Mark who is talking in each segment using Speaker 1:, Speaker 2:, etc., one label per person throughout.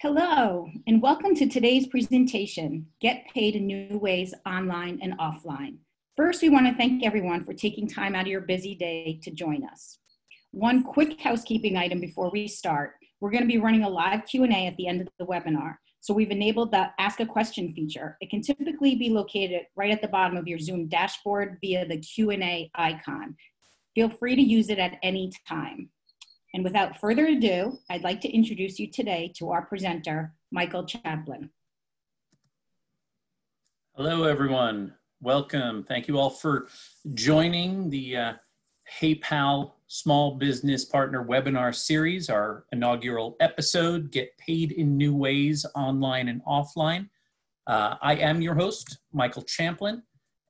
Speaker 1: Hello, and welcome to today's presentation, Get Paid in New Ways Online and Offline. First, we want to thank everyone for taking time out of your busy day to join us. One quick housekeeping item before we start. We're going to be running a live Q&A at the end of the webinar. So we've enabled the Ask a Question feature. It can typically be located right at the bottom of your Zoom dashboard via the Q&A icon. Feel free to use it at any time. And without further ado, I'd like to introduce you today to our presenter, Michael Chaplin.
Speaker 2: Hello, everyone. Welcome. Thank you all for joining the uh, PayPal Small Business Partner webinar series, our inaugural episode, Get Paid in New Ways Online and Offline. Uh, I am your host, Michael Champlin,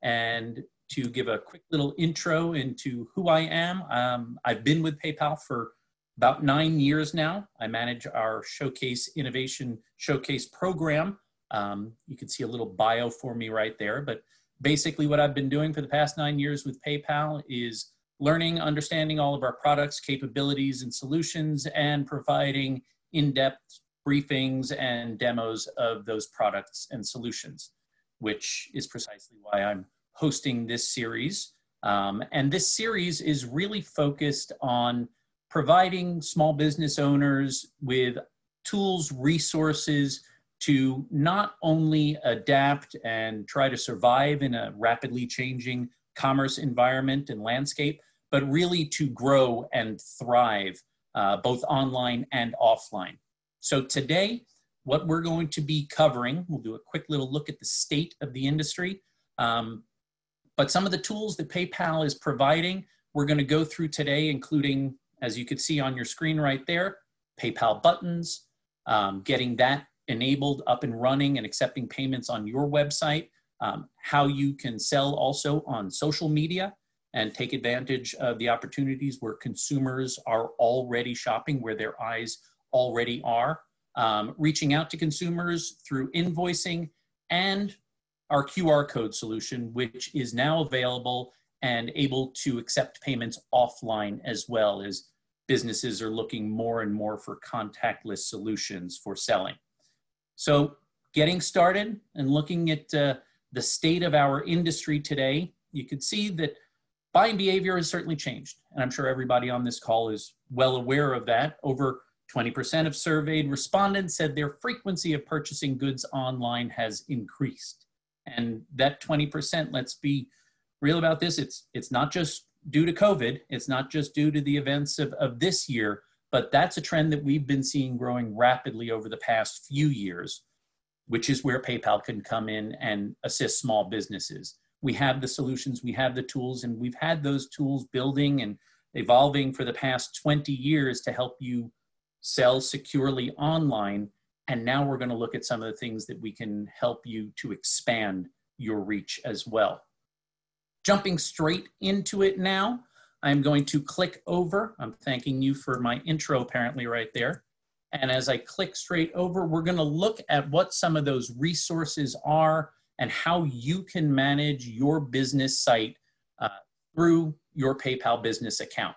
Speaker 2: and to give a quick little intro into who I am, um, I've been with PayPal for about nine years now. I manage our Showcase Innovation Showcase program. Um, you can see a little bio for me right there, but basically what I've been doing for the past nine years with PayPal is learning, understanding all of our products, capabilities, and solutions, and providing in-depth briefings and demos of those products and solutions, which is precisely why I'm hosting this series. Um, and this series is really focused on providing small business owners with tools, resources to not only adapt and try to survive in a rapidly changing commerce environment and landscape, but really to grow and thrive uh, both online and offline. So today, what we're going to be covering, we'll do a quick little look at the state of the industry, um, but some of the tools that PayPal is providing, we're going to go through today, including, as you can see on your screen right there, PayPal buttons, um, getting that enabled, up and running, and accepting payments on your website, um, how you can sell also on social media and take advantage of the opportunities where consumers are already shopping, where their eyes already are, um, reaching out to consumers through invoicing and our QR code solution, which is now available and able to accept payments offline as well as businesses are looking more and more for contactless solutions for selling. So getting started and looking at uh, the state of our industry today, you can see that buying behavior has certainly changed. And I'm sure everybody on this call is well aware of that. Over 20% of surveyed respondents said their frequency of purchasing goods online has increased. And that 20%, let's be real about this, it's, it's not just due to COVID, it's not just due to the events of, of this year, but that's a trend that we've been seeing growing rapidly over the past few years, which is where PayPal can come in and assist small businesses we have the solutions, we have the tools, and we've had those tools building and evolving for the past 20 years to help you sell securely online. And now we're going to look at some of the things that we can help you to expand your reach as well. Jumping straight into it now, I'm going to click over. I'm thanking you for my intro apparently right there. And as I click straight over, we're going to look at what some of those resources are and how you can manage your business site uh, through your PayPal business account.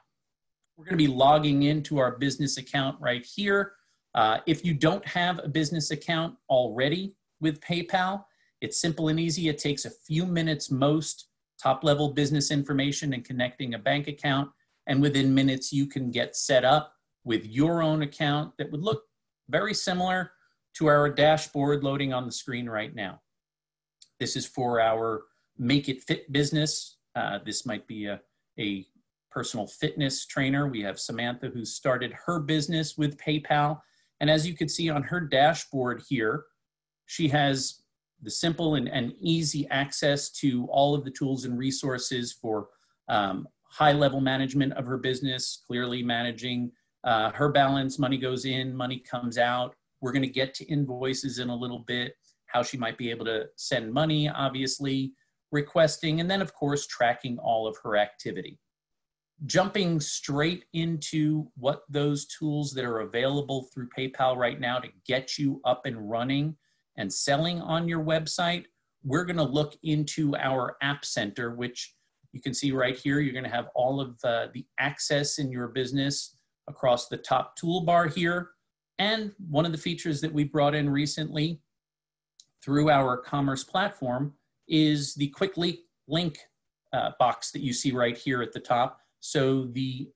Speaker 2: We're going to be logging into our business account right here. Uh, if you don't have a business account already with PayPal, it's simple and easy. It takes a few minutes most, top level business information and connecting a bank account. And within minutes, you can get set up with your own account that would look very similar to our dashboard loading on the screen right now. This is for our Make It Fit business. Uh, this might be a, a personal fitness trainer. We have Samantha who started her business with PayPal. And as you can see on her dashboard here, she has the simple and, and easy access to all of the tools and resources for um, high level management of her business, clearly managing uh, her balance, money goes in, money comes out. We're going to get to invoices in a little bit how she might be able to send money, obviously, requesting, and then, of course, tracking all of her activity. Jumping straight into what those tools that are available through PayPal right now to get you up and running and selling on your website, we're going to look into our App Center, which you can see right here. You're going to have all of uh, the access in your business across the top toolbar here And one of the features that we brought in recently through our commerce platform is the quick link, uh, box that you see right here at the top. So the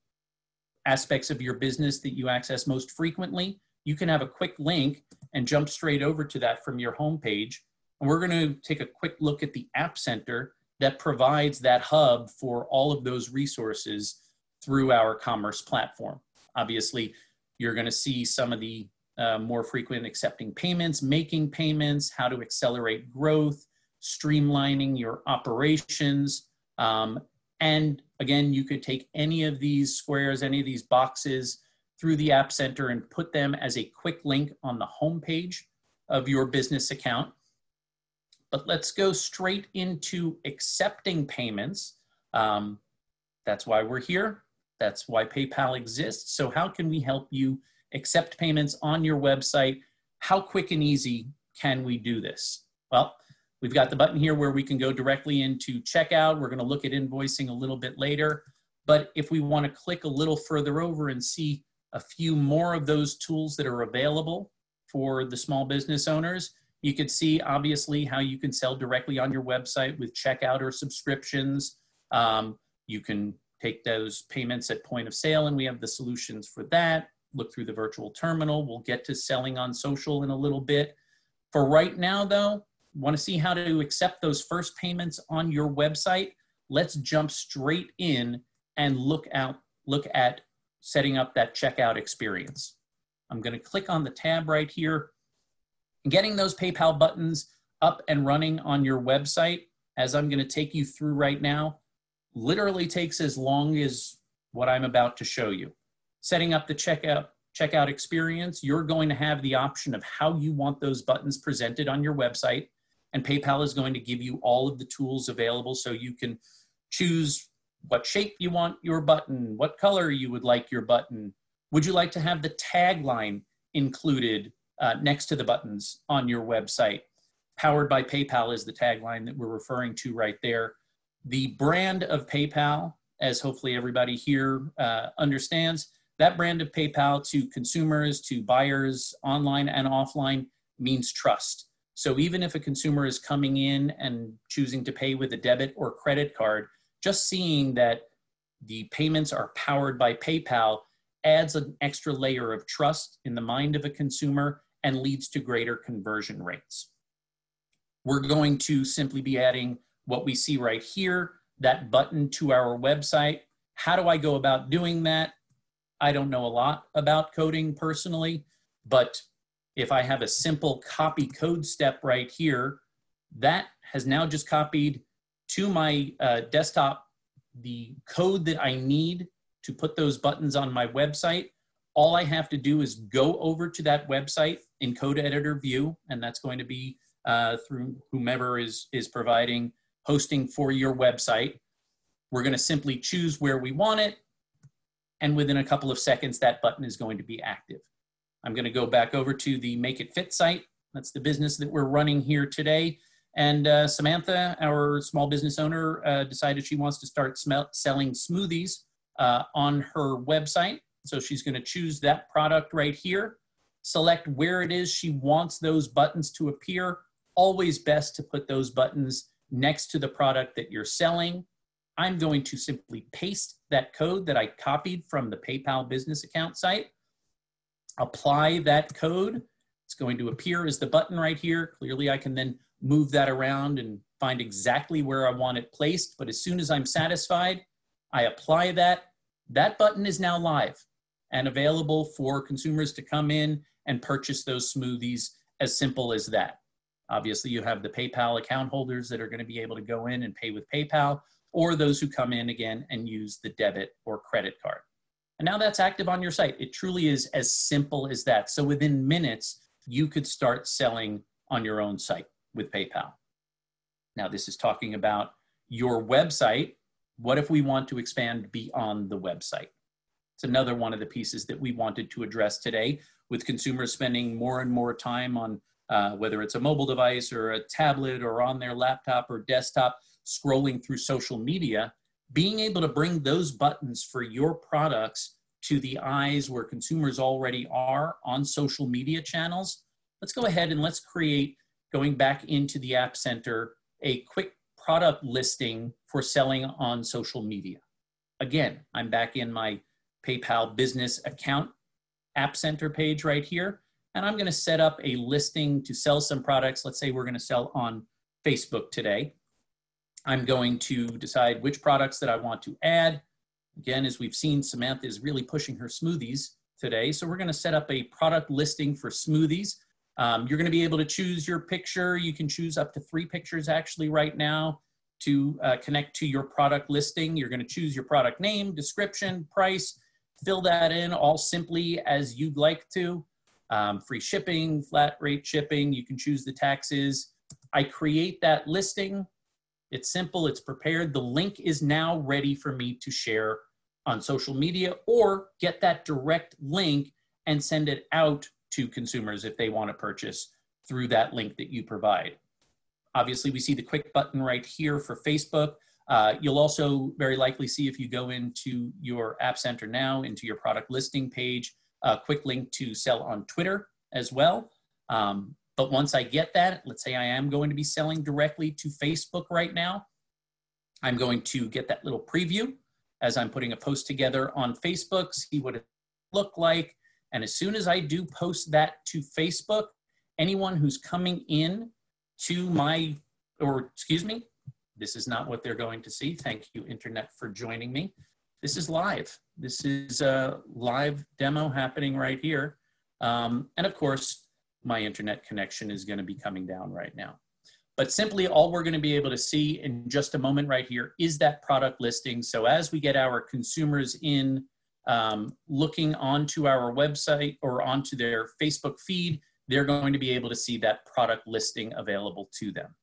Speaker 2: aspects of your business that you access most frequently, you can have a quick link and jump straight over to that from your homepage. And we're going to take a quick look at the App Center that provides that hub for all of those resources through our commerce platform. Obviously, you're going to see some of the uh, more frequent accepting payments, making payments, how to accelerate growth, streamlining your operations. Um, and again, you could take any of these squares, any of these boxes through the App Center and put them as a quick link on the homepage of your business account. But let's go straight into accepting payments. Um, that's why we're here. That's why PayPal exists. So how can we help you accept payments on your website? How quick and easy can we do this? Well, we've got the button here where we can go directly into checkout. We're gonna look at invoicing a little bit later. But if we wanna click a little further over and see a few more of those tools that are available for the small business owners, you could see obviously how you can sell directly on your website with checkout or subscriptions. Um, you can take those payments at point of sale, and we have the solutions for that. Look through the virtual terminal. We'll get to selling on social in a little bit. For right now, though, want to see how to accept those first payments on your website? Let's jump straight in and look out look at setting up that checkout experience. I'm going to click on the tab right here getting those PayPal buttons up and running on your website, as I'm going to take you through right now, literally takes as long as what I'm about to show you. Setting up the checkout checkout experience, you're going to have the option of how you want those buttons presented on your website. And PayPal is going to give you all of the tools available so you can choose what shape you want your button, what color you would like your button. Would you like to have the tagline included uh, next to the buttons on your website. Powered by PayPal is the tagline that we're referring to right there. The brand of PayPal, as hopefully everybody here uh, understands, that brand of PayPal to consumers, to buyers, online and offline, means trust. So even if a consumer is coming in and choosing to pay with a debit or credit card, just seeing that the payments are powered by PayPal adds an extra layer of trust in the mind of a consumer and leads to greater conversion rates. We're going to simply be adding what we see right here, that button to our website. How do I go about doing that? I don't know a lot about coding personally, but if I have a simple copy code step right here, that has now just copied to my uh, desktop the code that I need to put those buttons on my website. All I have to do is go over to that website in code editor view, and that's going to be uh, through whomever is, is providing hosting for your website. We're going to simply choose where we want it, and within a couple of seconds, that button is going to be active. I'm going to go back over to the Make It Fit site. That's the business that we're running here today. And uh, Samantha, our small business owner, uh, decided she wants to start selling smoothies uh, on her website. So she's going to choose that product right here select where it is she wants those buttons to appear. Always best to put those buttons next to the product that you're selling. I'm going to simply paste that code that I copied from the PayPal business account site, apply that code. It's going to appear as the button right here. Clearly, I can then move that around and find exactly where I want it placed. But as soon as I'm satisfied, I apply that. That button is now live and available for consumers to come in and purchase those smoothies as simple as that. Obviously, you have the PayPal account holders that are going to be able to go in and pay with PayPal, or those who come in again and use the debit or credit card. And now that's active on your site. It truly is as simple as that. So within minutes, you could start selling on your own site with PayPal. Now, this is talking about your website. What if we want to expand beyond the website? It's another one of the pieces that we wanted to address today with consumers spending more and more time on uh, whether it's a mobile device or a tablet or on their laptop or desktop scrolling through social media, being able to bring those buttons for your products to the eyes where consumers already are on social media channels, let's go ahead and let's create, going back into the App Center, a quick product listing for selling on social media. Again, I'm back in my PayPal business account App Center page right here, and I'm gonna set up a listing to sell some products. Let's say we're gonna sell on Facebook today. I'm going to decide which products that I want to add. Again, as we've seen, Samantha is really pushing her smoothies today. So we're gonna set up a product listing for smoothies. Um, you're gonna be able to choose your picture. You can choose up to three pictures actually right now to uh, connect to your product listing. You're gonna choose your product name, description, price, fill that in all simply as you'd like to. Um, free shipping, flat rate shipping, you can choose the taxes. I create that listing. It's simple, it's prepared. The link is now ready for me to share on social media or get that direct link and send it out to consumers if they want to purchase through that link that you provide. Obviously, we see the quick button right here for Facebook. Uh, you'll also very likely see if you go into your App Center now, into your product listing page, a quick link to sell on Twitter as well. Um, but once I get that, let's say I am going to be selling directly to Facebook right now, I'm going to get that little preview as I'm putting a post together on Facebook, see what it look like. And as soon as I do post that to Facebook, anyone who's coming in to my, or excuse me, this is not what they're going to see. Thank you, Internet, for joining me. This is live. This is a live demo happening right here. Um, and of course, my internet connection is going to be coming down right now. But simply all we're going to be able to see in just a moment right here is that product listing. So as we get our consumers in um, looking onto our website or onto their Facebook feed, they're going to be able to see that product listing available to them.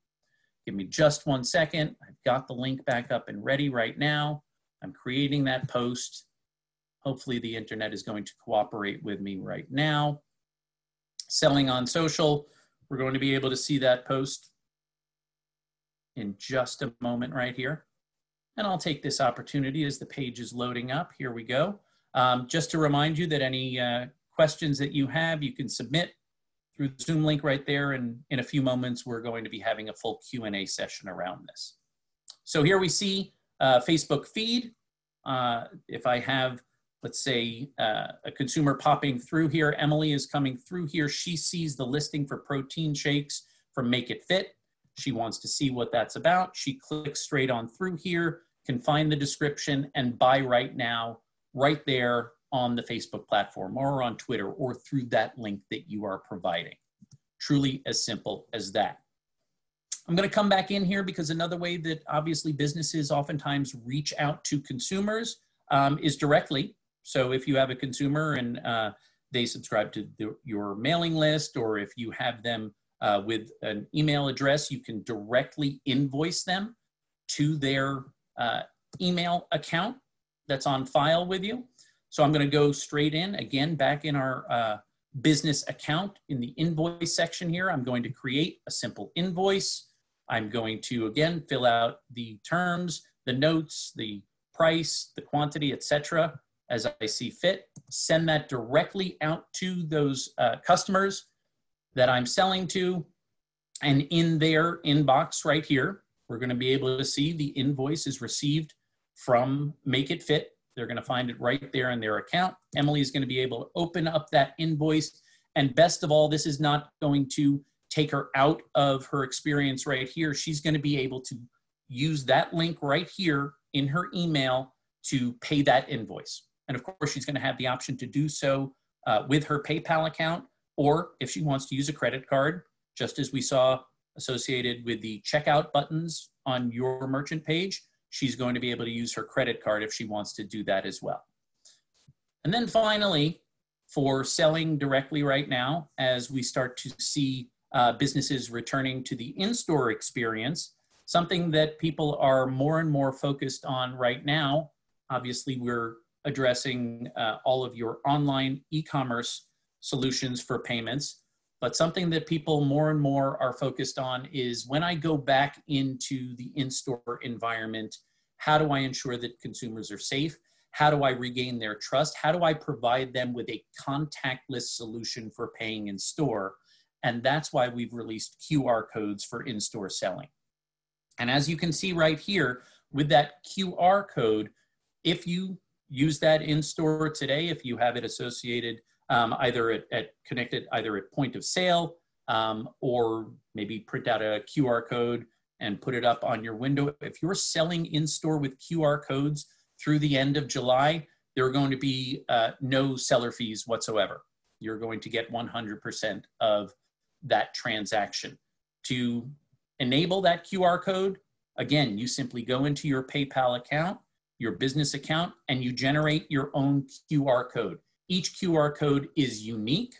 Speaker 2: Give me just one second. I've got the link back up and ready right now. I'm creating that post. Hopefully the internet is going to cooperate with me right now. Selling on social, we're going to be able to see that post in just a moment right here. And I'll take this opportunity as the page is loading up. Here we go. Um, just to remind you that any uh, questions that you have, you can submit through the Zoom link right there. And in a few moments, we're going to be having a full Q&A session around this. So here we see uh, Facebook feed. Uh, if I have, let's say, uh, a consumer popping through here, Emily is coming through here. She sees the listing for protein shakes from Make It Fit. She wants to see what that's about. She clicks straight on through here, can find the description and buy right now, right there on the Facebook platform or on Twitter or through that link that you are providing. Truly as simple as that. I'm going to come back in here because another way that obviously businesses oftentimes reach out to consumers um, is directly. So if you have a consumer and uh, they subscribe to the, your mailing list, or if you have them uh, with an email address, you can directly invoice them to their uh, email account that's on file with you. So I'm going to go straight in again back in our uh, business account in the invoice section here. I'm going to create a simple invoice. I'm going to again fill out the terms, the notes, the price, the quantity, etc. as I see fit. Send that directly out to those uh, customers that I'm selling to. And in their inbox right here, we're going to be able to see the invoice is received from Make It Fit they're going to find it right there in their account. Emily is going to be able to open up that invoice. And best of all, this is not going to take her out of her experience right here. She's going to be able to use that link right here in her email to pay that invoice. And of course, she's going to have the option to do so uh, with her PayPal account, or if she wants to use a credit card, just as we saw associated with the checkout buttons on your merchant page, she's going to be able to use her credit card if she wants to do that as well. And then finally, for selling directly right now, as we start to see uh, businesses returning to the in-store experience, something that people are more and more focused on right now, obviously we're addressing uh, all of your online e-commerce solutions for payments, but something that people more and more are focused on is when I go back into the in store environment, how do I ensure that consumers are safe? How do I regain their trust? How do I provide them with a contactless solution for paying in store? And that's why we've released QR codes for in store selling. And as you can see right here, with that QR code, if you use that in store today, if you have it associated um, either at, at, connected either at point of sale um, or maybe print out a QR code and put it up on your window. If you're selling in store with QR codes through the end of July, there are going to be uh, no seller fees whatsoever. You're going to get 100% of that transaction. To enable that QR code, again, you simply go into your PayPal account, your business account, and you generate your own QR code. Each QR code is unique.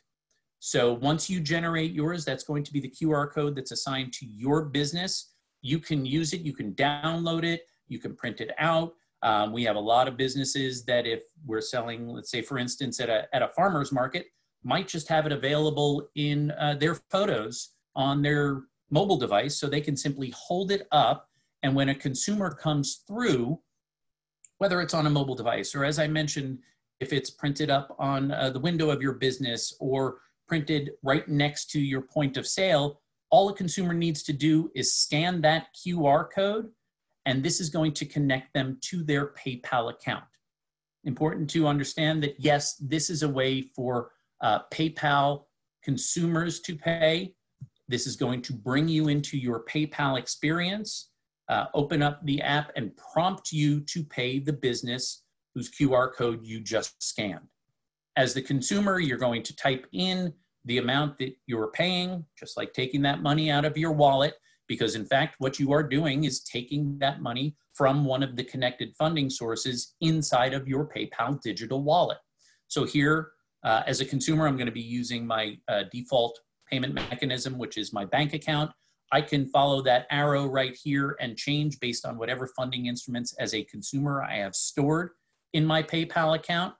Speaker 2: So once you generate yours, that's going to be the QR code that's assigned to your business. You can use it, you can download it, you can print it out. Um, we have a lot of businesses that if we're selling, let's say for instance, at a, at a farmer's market, might just have it available in uh, their photos on their mobile device so they can simply hold it up and when a consumer comes through whether it's on a mobile device or as i mentioned if it's printed up on uh, the window of your business or printed right next to your point of sale all a consumer needs to do is scan that qr code and this is going to connect them to their paypal account important to understand that yes this is a way for uh, PayPal consumers to pay. This is going to bring you into your PayPal experience, uh, open up the app, and prompt you to pay the business whose QR code you just scanned. As the consumer, you're going to type in the amount that you're paying, just like taking that money out of your wallet, because in fact, what you are doing is taking that money from one of the connected funding sources inside of your PayPal digital wallet. So here, uh, as a consumer, I'm going to be using my uh, default payment mechanism, which is my bank account. I can follow that arrow right here and change based on whatever funding instruments as a consumer I have stored in my PayPal account.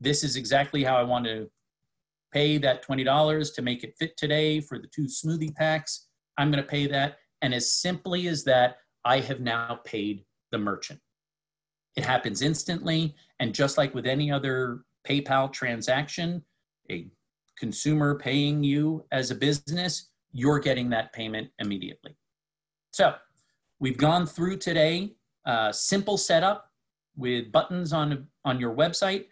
Speaker 2: This is exactly how I want to pay that $20 to make it fit today for the two smoothie packs. I'm going to pay that. And as simply as that, I have now paid the merchant. It happens instantly. And just like with any other PayPal transaction, a consumer paying you as a business, you're getting that payment immediately. So we've gone through today, uh, simple setup with buttons on, on your website,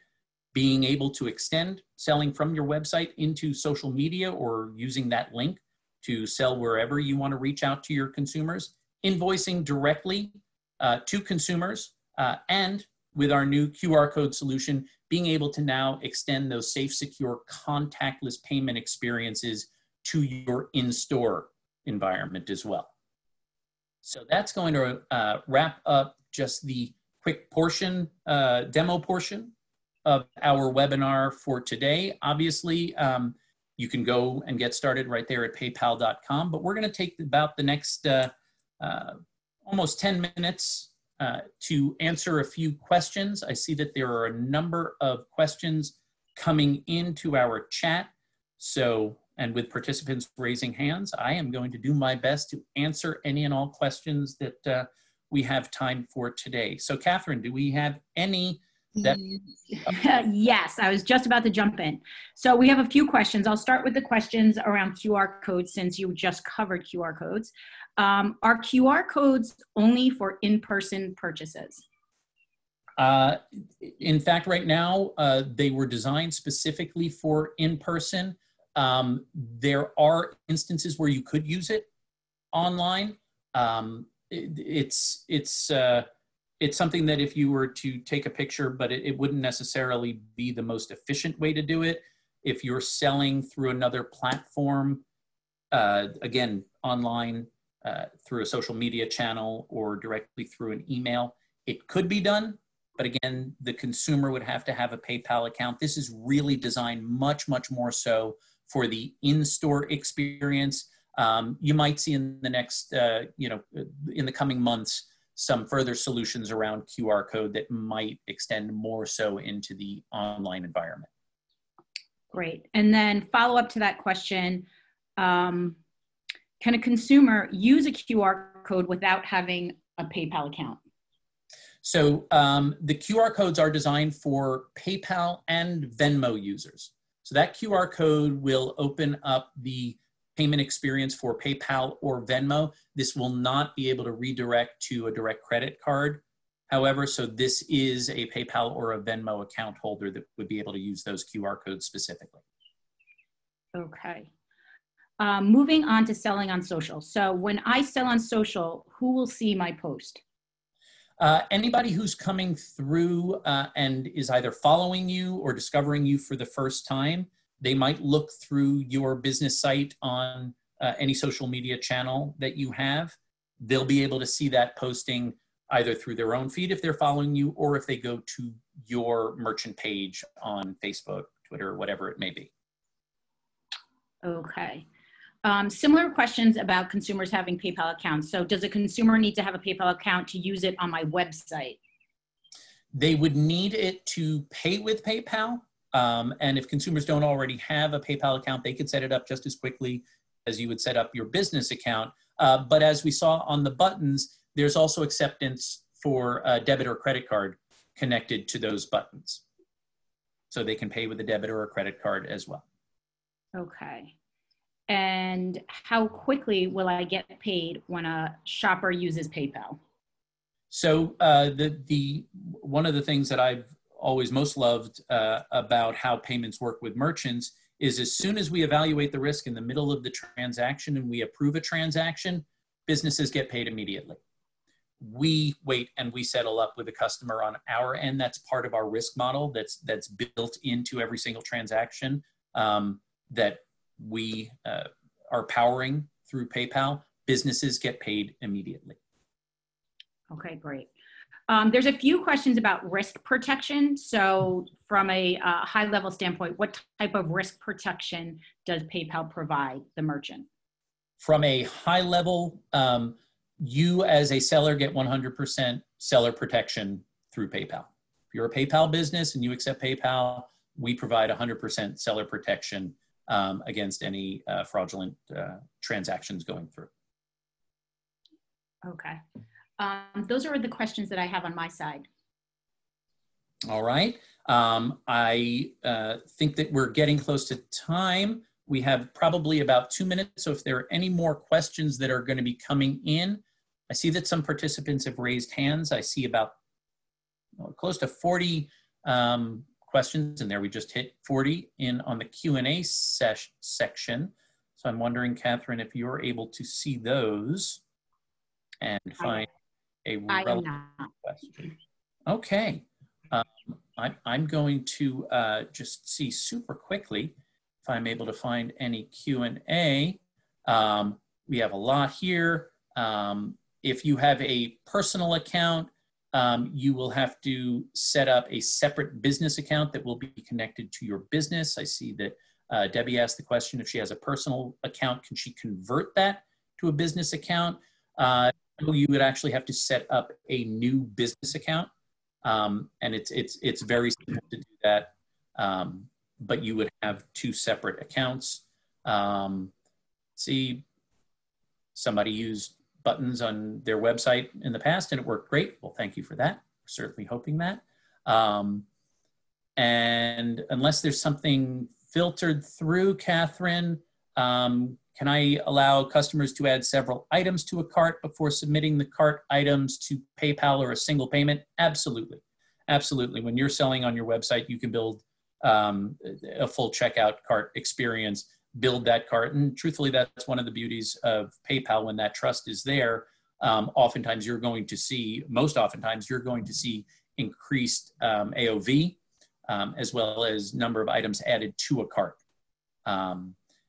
Speaker 2: being able to extend selling from your website into social media or using that link to sell wherever you want to reach out to your consumers, invoicing directly uh, to consumers, uh, and with our new QR code solution, being able to now extend those safe, secure, contactless payment experiences to your in-store environment as well. So that's going to uh, wrap up just the quick portion, uh, demo portion of our webinar for today. Obviously, um, you can go and get started right there at paypal.com, but we're gonna take about the next uh, uh almost 10 minutes uh, to answer a few questions. I see that there are a number of questions coming into our chat. So, and with participants raising hands, I am going to do my best to answer any and all questions that uh, we have time for today. So, Catherine, do we have any that
Speaker 1: yes, I was just about to jump in. So we have a few questions. I'll start with the questions around QR codes since you just covered QR codes. Um, are QR codes only for in-person purchases?
Speaker 2: Uh, in fact, right now, uh, they were designed specifically for in-person. Um, there are instances where you could use it online. Um, it, it's it's uh, it's something that if you were to take a picture, but it, it, wouldn't necessarily be the most efficient way to do it. If you're selling through another platform, uh, again, online, uh, through a social media channel or directly through an email, it could be done. But again, the consumer would have to have a PayPal account. This is really designed much, much more so for the in-store experience. Um, you might see in the next, uh, you know, in the coming months, some further solutions around QR code that might extend more so into the online environment.
Speaker 1: Great. And then follow up to that question, um, can a consumer use a QR code without having a PayPal account?
Speaker 2: So um, the QR codes are designed for PayPal and Venmo users. So that QR code will open up the payment experience for PayPal or Venmo. This will not be able to redirect to a direct credit card. However, so this is a PayPal or a Venmo account holder that would be able to use those QR codes specifically.
Speaker 1: Okay. Um, moving on to selling on social. So when I sell on social, who will see my post?
Speaker 2: Uh, anybody who's coming through uh, and is either following you or discovering you for the first time, they might look through your business site on uh, any social media channel that you have. They'll be able to see that posting either through their own feed if they're following you or if they go to your merchant page on Facebook, Twitter, whatever it may be.
Speaker 1: Okay. Um, similar questions about consumers having PayPal accounts. So does a consumer need to have a PayPal account to use it on my website?
Speaker 2: They would need it to pay with PayPal. Um, and if consumers don't already have a PayPal account, they could set it up just as quickly as you would set up your business account. Uh, but as we saw on the buttons, there's also acceptance for a debit or credit card connected to those buttons. So they can pay with a debit or a credit card as well.
Speaker 1: Okay and how quickly will I get paid when a shopper uses PayPal?
Speaker 2: So uh, the the one of the things that I've always most loved uh, about how payments work with merchants is as soon as we evaluate the risk in the middle of the transaction and we approve a transaction, businesses get paid immediately. We wait and we settle up with the customer on our end. That's part of our risk model. That's that's built into every single transaction. Um, that we uh, are powering through PayPal, businesses get paid immediately.
Speaker 1: Okay, great. Um, there's a few questions about risk protection. So, from a uh, high level standpoint, what type of risk protection does PayPal provide the merchant?
Speaker 2: From a high level, um, you as a seller get 100% seller protection through PayPal. If you're a PayPal business and you accept PayPal, we provide 100% seller protection um, against any uh, fraudulent uh, transactions going through.
Speaker 1: Okay. Um, those are the questions that I have on my side.
Speaker 2: All right. Um, I uh, think that we're getting close to time. We have probably about two minutes. So if there are any more questions that are going to be coming in, I see that some participants have raised hands. I see about close to 40 um, questions and there we just hit 40 in on the Q&A section. So I'm wondering, Catherine, if you're able to see those and find a relevant question. Okay. Um, I, I'm going to uh, just see super quickly if I'm able to find any Q&A. Um, we have a lot here. Um, if you have a personal account, um, you will have to set up a separate business account that will be connected to your business. I see that uh, Debbie asked the question if she has a personal account, can she convert that to a business account? Uh, you would actually have to set up a new business account. Um, and it's, it's, it's very simple to do that. Um, but you would have two separate accounts. Um, see, somebody used buttons on their website in the past and it worked great. Well, thank you for that. We're certainly hoping that. Um, and unless there's something filtered through, Catherine, um, can I allow customers to add several items to a cart before submitting the cart items to PayPal or a single payment? Absolutely. Absolutely. When you're selling on your website, you can build um, a full checkout cart experience build that cart. And truthfully, that's one of the beauties of PayPal when that trust is there. Um, oftentimes, you're going to see, most oftentimes, you're going to see increased um, AOV um, as well as number of items added to a cart.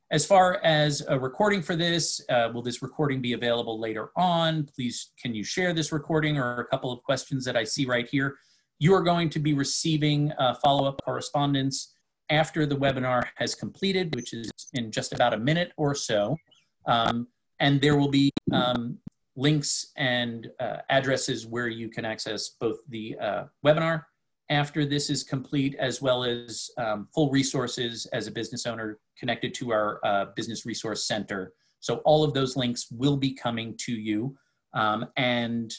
Speaker 2: As far as a recording for this, uh, will this recording be available later on? Please, can you share this recording or a couple of questions that I see right here? You are going to be receiving uh, follow-up correspondence after the webinar has completed, which is in just about a minute or so. Um, and there will be um, links and uh, addresses where you can access both the uh, webinar after this is complete, as well as um, full resources as a business owner connected to our uh, Business Resource Center. So all of those links will be coming to you. Um, and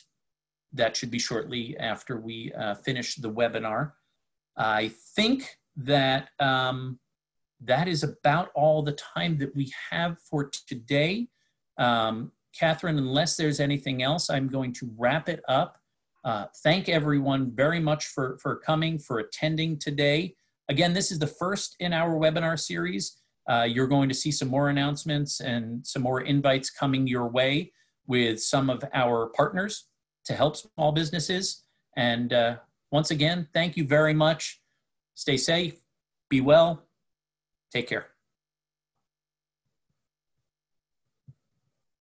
Speaker 2: that should be shortly after we uh, finish the webinar. I think that um, that is about all the time that we have for today. Um, Catherine, unless there's anything else, I'm going to wrap it up. Uh, thank everyone very much for, for coming, for attending today. Again, this is the first in our webinar series. Uh, you're going to see some more announcements and some more invites coming your way with some of our partners to help small businesses. And uh, once again, thank you very much. Stay safe, be well, take care.